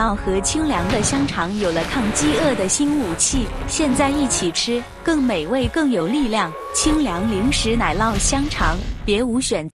酪和清凉的香肠有了抗饥饿的新武器现在一起吃更美味更有力量。清凉零食奶酪香肠别无选